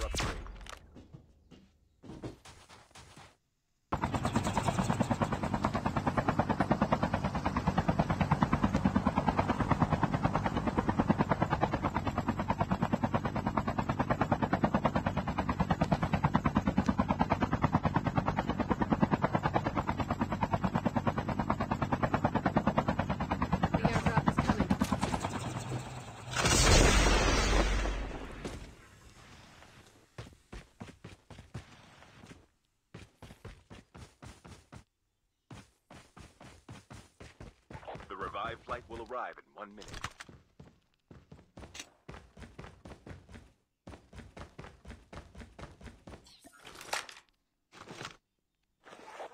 chip upgrade. Flight will arrive in one minute.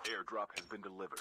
Airdrop has been delivered.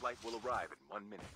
flight will arrive in one minute.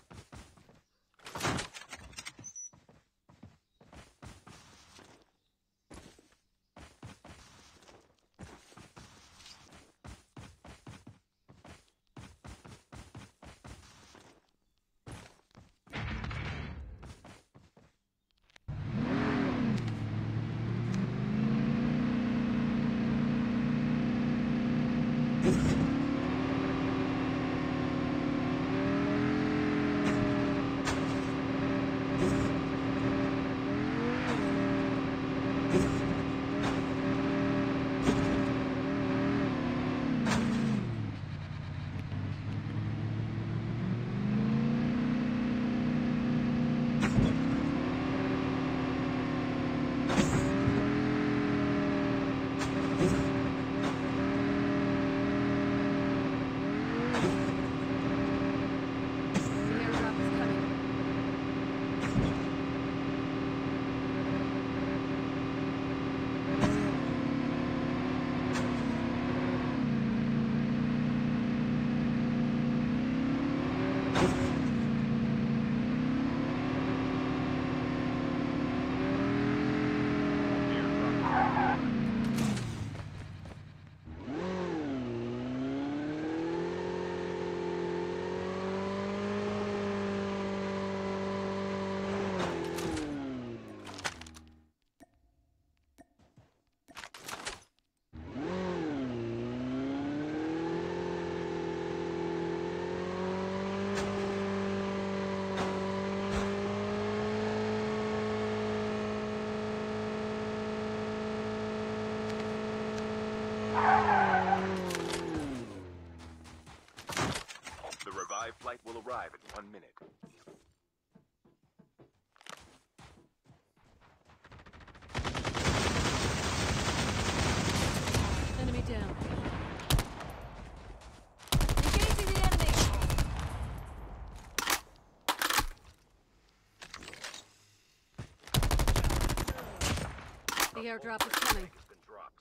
One minute. Enemy down. The airdrop is coming. Has been dropped.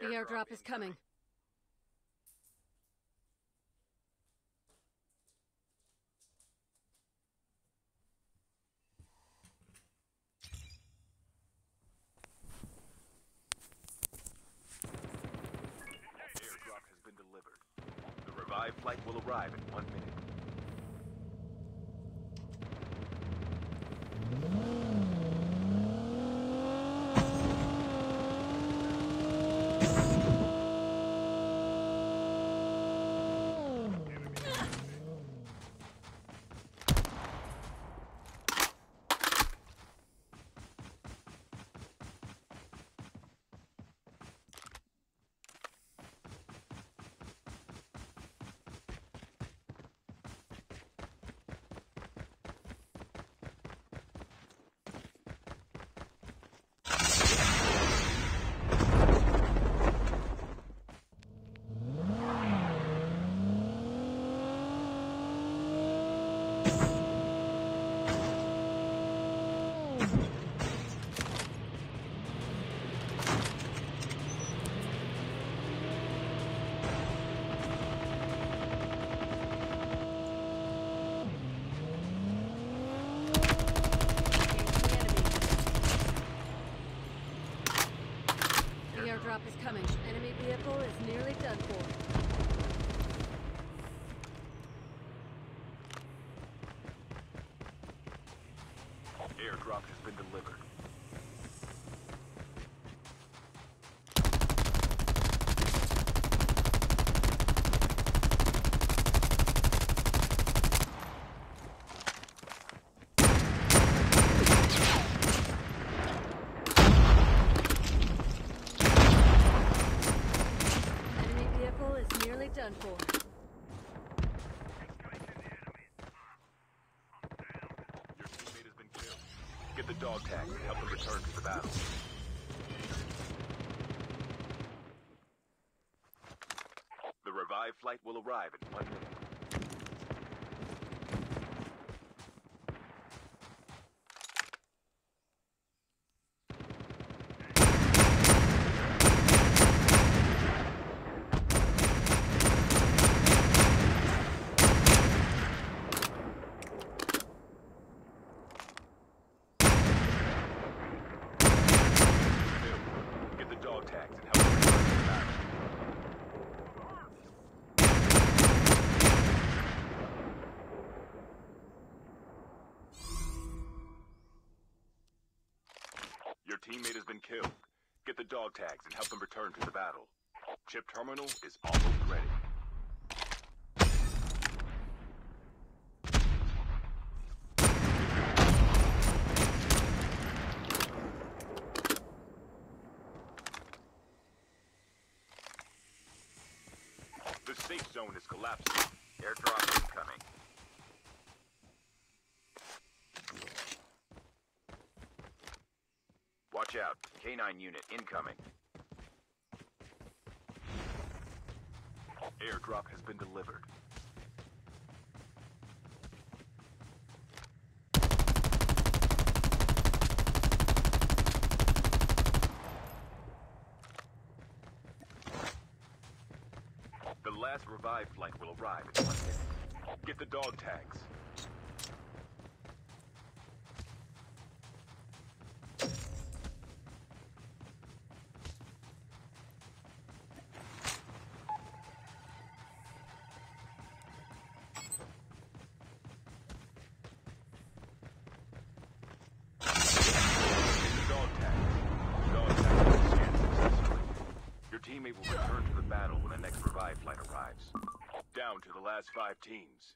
The airdrop is coming. Airdrop has been delivered. The revived flight will arrive in one minute. Engage the enemy. The airdrop is coming. Enemy vehicle is nearly done for. Airdrop has been delivered. Done for. Your teammate has been killed. Get the dog tag and help him return to the battle. The revived flight will arrive in one minute. Killed. Get the dog tags and help them return to the battle. Chip terminal is almost ready. The safe zone is collapsing. Airdrop incoming. Watch out. K9 unit incoming. Airdrop has been delivered. The last revive flight will arrive in one minute. Get the dog tags. Get the dog tags. Dog tags will scan successfully. Your teammate will return to the battle when the next revive flight arrives. Down to the last five teams.